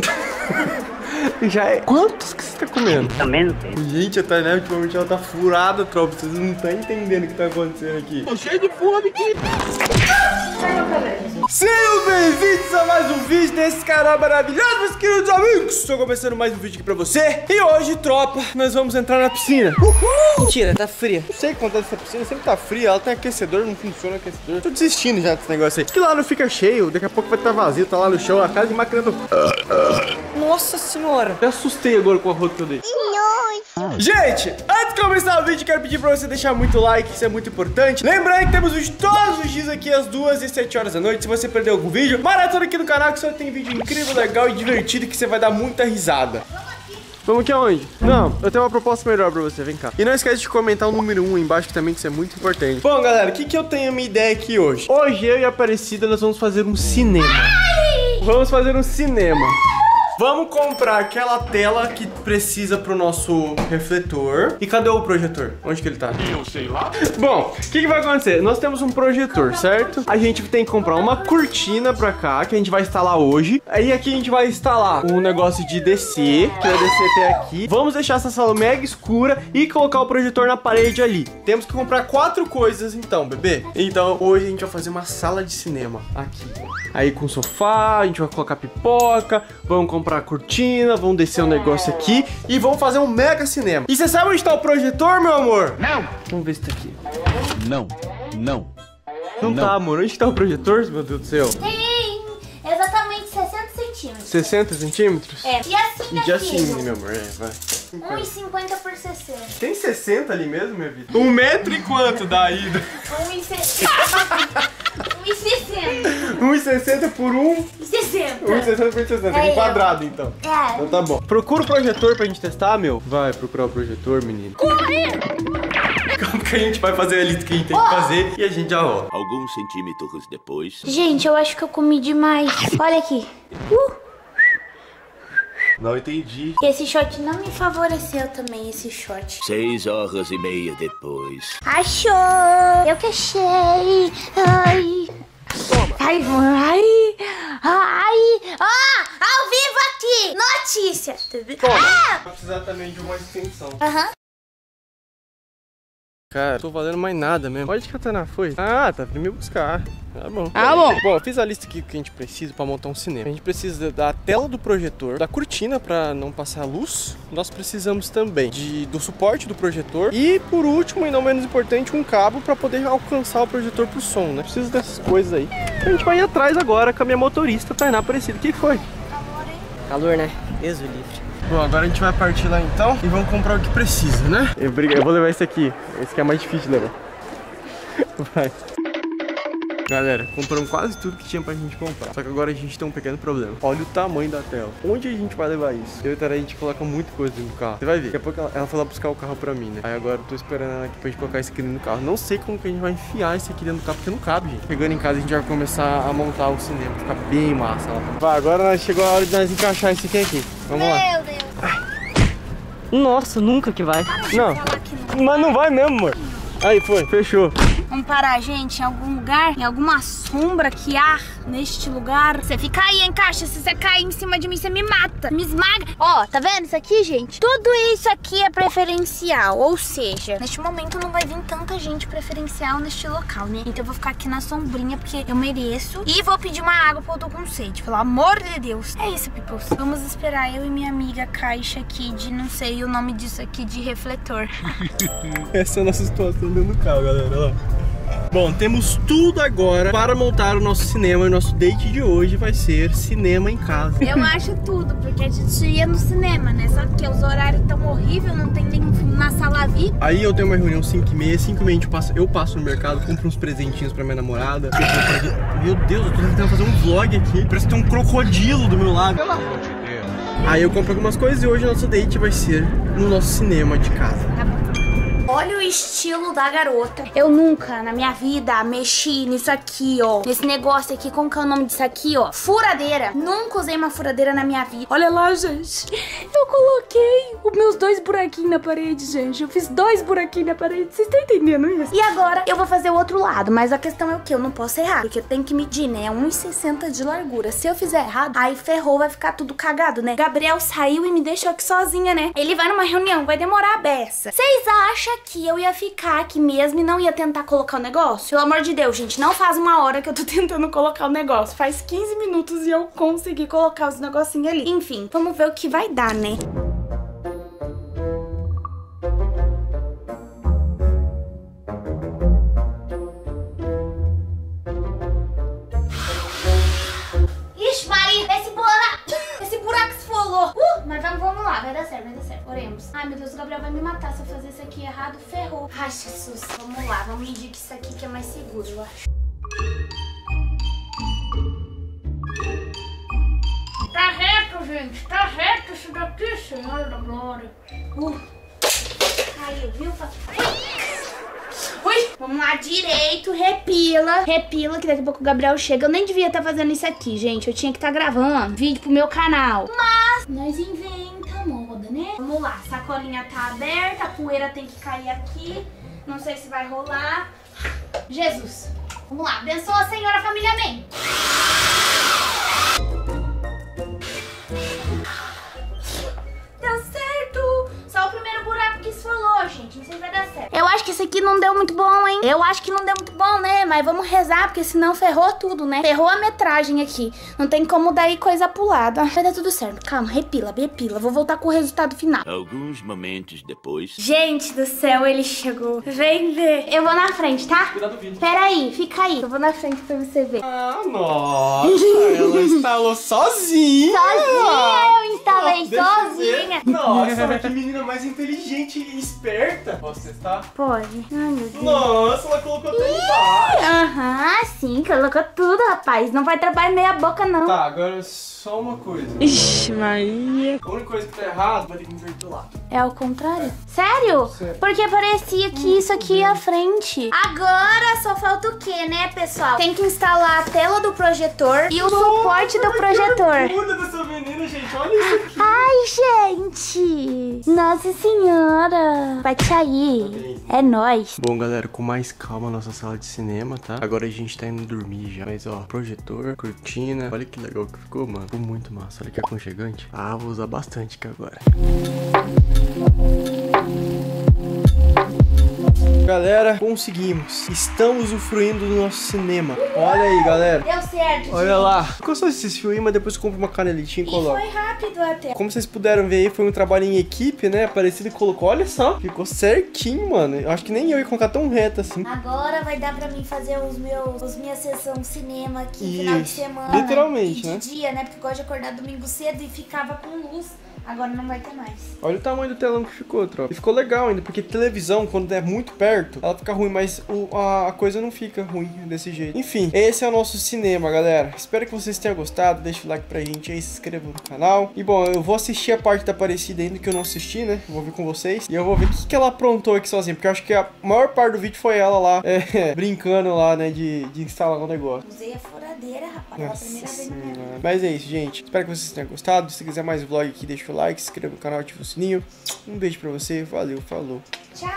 Já é. Quantos que você tá comendo? Também não sei. Gente, a Tainá ultimamente ela tá furada, tropa. Vocês não estão entendendo o que tá acontecendo aqui. Tô cheio de fome aqui. Sejam bem-vindos a mais um vídeo desse canal maravilhoso, meus queridos. Estou começando mais um vídeo aqui pra você. E hoje, tropa, nós vamos entrar na piscina. Uhul! Mentira, tá fria. Não sei quanto essa piscina sempre tá fria, ela tem aquecedor, não funciona aquecedor. Tô desistindo já desse negócio aí. Que lá não fica cheio, daqui a pouco vai estar vazio, tá lá no chão, a casa de máquina do... Nossa senhora. Eu assustei agora com a rota que eu dei. Gente, antes de começar o vídeo, quero pedir pra você deixar muito like, isso é muito importante. Lembrando que temos vídeo todos os dias aqui às 2 e 7 horas da noite. Se você perdeu algum vídeo, maratona aqui no canal que só tem vídeo incrível, legal e divertido que você vai dar muita risada. Vamos aqui aonde? Não, eu tenho uma proposta melhor pra você, vem cá. E não esquece de comentar o número 1 um embaixo também, que isso é muito importante. Bom, galera, o que, que eu tenho a minha ideia aqui hoje? Hoje eu e a Aparecida nós vamos fazer um cinema. Vamos fazer um cinema. Vamos comprar aquela tela que precisa pro nosso refletor. E cadê o projetor? Onde que ele tá? Eu sei lá. Bom, o que, que vai acontecer? Nós temos um projetor, certo? A gente tem que comprar uma cortina pra cá, que a gente vai instalar hoje. Aí aqui a gente vai instalar um negócio de descer, que vai descer até aqui. Vamos deixar essa sala mega escura e colocar o projetor na parede ali. Temos que comprar quatro coisas então, bebê. Então, hoje a gente vai fazer uma sala de cinema aqui. Aí com sofá, a gente vai colocar pipoca, vamos comprar a cortina, vamos descer um negócio aqui e vamos fazer um mega cinema. E você sabe onde tá o projetor, meu amor? Não. Vamos ver se tá aqui. Não, não. Não, tá, amor. Onde tá o projetor, meu Deus do céu? Tem exatamente 60 centímetros. 60 centímetros? É. E assim E de assim, meu amor, é, vai. 1,50 por 60. Tem 60 ali mesmo, minha vida? Um metro e quanto da ida? 1,60. 1,60 por 1, 60. 1,60 por 60, É, em quadrado então. É. Então tá bom. Procura o projetor pra gente testar, meu. Vai procurar o projetor, menino. Corre! Calma que a gente vai fazer a lista que a gente tem que fazer e a gente já volta. Alguns centímetros depois. Gente, eu acho que eu comi demais. Olha aqui. Uh, Não entendi. esse shot não me favoreceu também, esse shot. Seis horas e meia depois. Achou! Eu que achei! Ai! Ai, ai! Ai! Ah! Ao vivo aqui! Notícia! Ah! Vai precisar também de uma extensão. Aham. Cara, não tô valendo mais nada mesmo. Onde que a Tana foi? Ah, tá vindo me buscar. Tá bom. Ah, bom. Bom, eu fiz a lista aqui que a gente precisa pra montar um cinema. A gente precisa da tela do projetor, da cortina pra não passar luz. Nós precisamos também de, do suporte do projetor. E, por último, e não menos importante, um cabo pra poder alcançar o projetor pro som, né? Preciso dessas coisas aí. A gente vai ir atrás agora com a minha motorista, Tainá Aparecida. O que foi? Calor, né? Deus o livre. Bom, agora a gente vai partir lá então e vamos comprar o que precisa, né? Eu, brigo- eu vou levar esse aqui. Esse que é mais difícil de levar. Vai. Galera, compramos quase tudo que tinha pra gente comprar. Só que agora a gente tem um pequeno problema. Olha o tamanho da tela. Onde a gente vai levar isso? Eu e a Tara, a gente coloca muita coisa do carro. Você vai ver. Daqui a pouco ela, ela foi lá buscar o carro pra mim, né? Aí agora eu tô esperando ela aqui pra gente colocar isso aqui dentro do carro. Não sei como que a gente vai enfiar isso aqui dentro do carro, porque não cabe, gente. Chegando em casa, a gente vai começar a montar o cinema. Ficar bem massa lá. Vai, agora chegou a hora de nós encaixar isso aqui aqui. Vamos lá. Meu Deus. Nossa, nunca que vai. Não, mas não vai mesmo, amor. Aí, foi, fechou. Vamos parar, gente, em algum lugar, em alguma sombra que há neste lugar. Você fica aí, hein, caixa? Se você cair em cima de mim, você me mata, me esmaga. Ó, tá vendo isso aqui, gente? Tudo isso aqui é preferencial, ou seja, Neste momento não vai vir tanta gente preferencial neste local, né? Então eu vou ficar aqui na sombrinha porque eu mereço. E vou pedir uma água porque eu tô com sede, pelo amor de Deus. É isso, peoples. Vamos esperar eu e minha amiga Caixa aqui de, não sei o nome disso aqui, de refletor. Essa é a nossa situação dentro do carro, galera. Olha lá. Bom, temos tudo agora para montar o nosso cinema. E o nosso date de hoje vai ser cinema em casa. Eu acho tudo, porque a gente ia no cinema, né? Só que os horários tão horríveis, não tem nem filme na sala VIP. Aí eu tenho uma reunião 5 e meia, 5 e meia a gente passa, eu passo no mercado, compro uns presentinhos pra minha namorada. Meu Deus, eu tô tentando fazer um vlog aqui. Parece que tem um crocodilo do meu lado. Aí eu compro algumas coisas e hoje o nosso date vai ser no nosso cinema de casa. Tá bom. Olha o estilo da garota. Eu nunca na minha vida mexi nisso aqui, ó. Nesse negócio aqui, como que é o nome disso aqui, ó? Furadeira. Nunca usei uma furadeira na minha vida. Olha lá, gente. Eu coloquei os meus dois buraquinhos na parede, gente. Eu fiz dois buraquinhos na parede. Vocês estão entendendo isso? E agora eu vou fazer o outro lado. Mas a questão é o que? Eu não posso errar. Porque eu tenho que medir, né? É 1,60 de largura. Se eu fizer errado, aí ferrou, vai ficar tudo cagado, né? Gabriel saiu e me deixou aqui sozinha, né? Ele vai numa reunião, vai demorar a beça. Vocês acham que eu ia ficar aqui mesmo e não ia tentar colocar o negócio? Pelo amor de Deus, gente, não faz uma hora que eu tô tentando colocar o negócio. Faz 15 minutos e eu consegui colocar os negocinhos ali. Enfim, vamos ver o que vai dar, né? Oremos. Ai, meu Deus, o Gabriel vai me matar se eu fazer isso aqui errado, ferrou. Ai, Jesus, vamos lá, vamos medir que isso aqui que é mais seguro, eu acho. Tá reto, gente, tá reto isso daqui, Senhor da Glória. Uh, caiu, viu? Ui, vamos lá, direito, repila, repila, que daqui a pouco o Gabriel chega. Eu nem devia estar fazendo isso aqui, gente. Eu tinha que estar gravando vídeo pro meu canal. Mas nós inventa moda, né? Vamos lá, sacolinha tá aberta, a poeira tem que cair aqui. Não sei se vai rolar. Jesus. Vamos lá, abençoa, a família, amém. Gente. Não sei se vai dar certo. Eu acho que esse aqui não deu muito bom, hein? Eu acho que não deu muito bom, né? Mas vamos rezar, porque senão ferrou tudo, né? Ferrou a metragem aqui. Não tem como daí coisa pulada. Vai dar tudo certo. Calma, repila, repila. Vou voltar com o resultado final. Alguns momentos depois. Gente do céu, ele chegou. Vem ver. Eu vou na frente, tá? Cuidado do vídeo. Pera aí, fica aí. Eu vou na frente pra você ver. Ah, nossa, ela instalou sozinha. Sozinha, eu instalei ver. sozinha. Nossa, mas que menina mais inteligente e esperta. Posso testar? Pode. Ai, meu Deus. Nossa, ela colocou até embaixo. Aham, sim, colocou tudo, rapaz. Não vai trabalhar meia boca, não. Tá, agora só uma coisa. Ixi, Maria. A única coisa que tá errada vai ter que inverter o lado. É ao contrário? Sério? Sério. Porque parecia que isso aqui ia à frente. Agora só falta o quê, né, pessoal? Tem que instalar a tela do projetor e o suporte do projetor. Cuida dessa menina, gente. Olha isso aqui. Ai, gente! Nossa senhora! Vai sair. É nóis. Bom, galera, com mais calma a nossa sala de cinema, tá? Agora a gente tá indo dormir já. Mas, ó, projetor, cortina. Olha que legal que ficou, mano. Ficou muito massa. Olha que aconchegante. Ah, vou usar bastante aqui agora. Galera, conseguimos. Estamos usufruindo do nosso cinema. Olha aí, galera. Deu certo, Olha lá. Ficou só esses filmes, mas depois compra uma canelitinha e E coloca. foi rápido até. Como vocês puderam ver aí, foi um trabalho em equipe, né? Parecido e colocou. Olha só, ficou certinho, mano. Eu acho que nem eu ia colocar tão reto assim. Agora vai dar pra mim fazer os meus, os minha sessão cinema aqui, final de Isso. semana. Literalmente, de né? dia, né? Porque eu gosto de acordar domingo cedo e ficava com luz. Agora não vai ter mais. Olha o tamanho do telão que ficou, tropa. E ficou legal ainda, porque televisão, quando é muito perto, ela fica ruim, mas o- a, a coisa não fica ruim desse jeito. Enfim, esse é o nosso cinema, galera. Espero que vocês tenham gostado. Deixa o like pra gente aí, se inscreva no canal. E bom, eu vou assistir a parte da Aparecida ainda, que eu não assisti, né? Vou ver com vocês. E eu vou ver o que, que ela aprontou aqui sozinha, porque eu acho que a maior parte do vídeo foi ela lá, é, brincando lá, né, de, de instalar o negócio. Usei a furadeira, rapaz. Nossa primeira vez na minha vida. Mas é isso, gente. Espero que vocês tenham gostado. Se quiser mais vlog aqui, deixa o like, se inscreva no canal, ativa o sininho. Um beijo pra você. Valeu, falou. Tchau.